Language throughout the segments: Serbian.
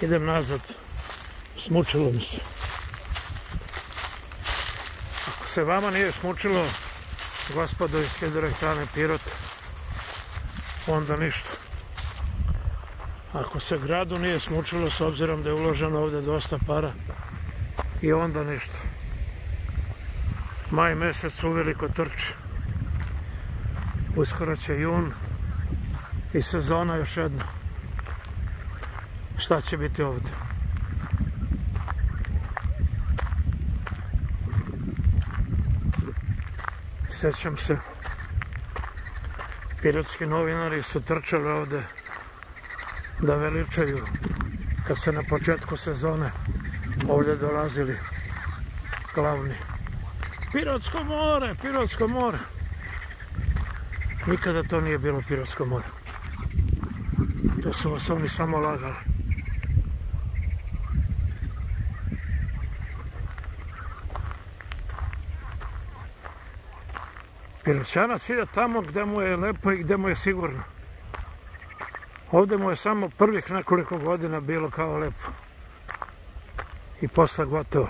Idem nazad. Smučilo mi se. Ako se vama nije smučilo, gospodo iz hidroelektrane Pirot, onda ništa. Ako se gradu nije smučilo, s obzirom da je uloženo ovde dosta para, i onda ništa. Maj mesec uveliko trči. Uskoro će jun i sezona još jedna. Šta će biti ovde? Sećam se, pirotski novinari su trčali ovde da veličaju kad se na početku sezone ovde dolazili glavni. Pirotsko more, Pirotsko more. Nikada to nije bilo Pirotsko more. To su vas oni samo lagali. Piroćanac ide tamo gde mu je lepo i gde mu je sigurno. Ovde mu je samo prvih nekoliko godina bilo kao lepo. I posle gotovo.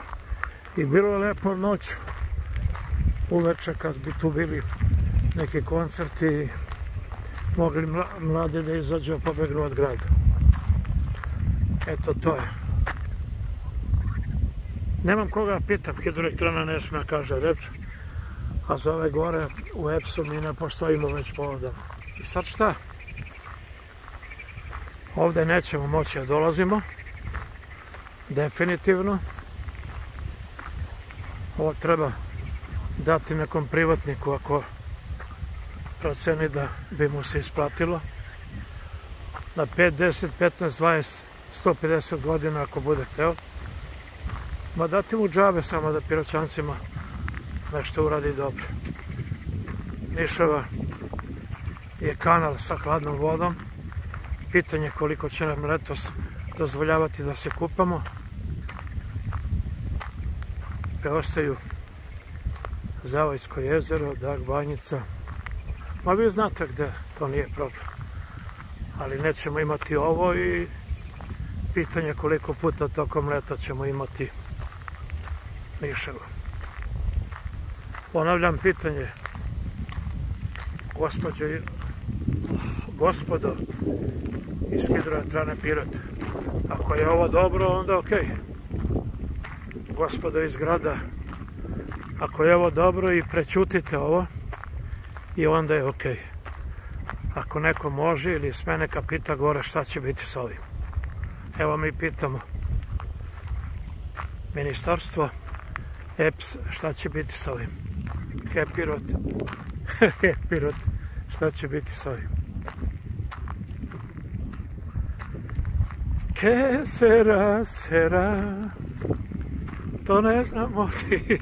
I bilo je lepo noć uveče kad bi tu bili neki koncerti mogli mlade da izađu pobegnu od grada. Eto to je. Nemam koga pitam, hidroelektrana ne smija kaže reč, a za ove gore u EPS-u mi ne postojimo već povodom. I sad šta? Ovde nećemo moći da dolazimo, definitivno. Ovo treba dati nekom privatniku ako proceni da bi mu se isplatilo na 5, 10, 15, 20, 150 godina ako bude hteo. Ma dati mu džabe samo da piroćancima nešto uradi dobro. Nišava je kanal sa hladnom vodom. Pitanje koliko će nam letos dozvoljavati da se kupamo. Preostaju Zavojsko jezero, Dag Banjica. Ma vi znate gde, to nije problem. Ali nećemo imati ovo i pitanje koliko puta tokom leta ćemo imati miševa. Ponavljam pitanje, gospođo, gospodo iz hidroelektrane Pirot. Ako je ovo dobro, onda. Okay. Gospodo iz grada, ako je ovo dobro i prećutite ovo, i onda je. Okay. Ako neko može ili sme neka pita gore šta će biti s ovim. Evo mi pitamo ministarstvo EPS šta će biti s ovim. Hepirot. Hepirot. Šta će biti s ovim? Que sera, sera. To ne znamo ti.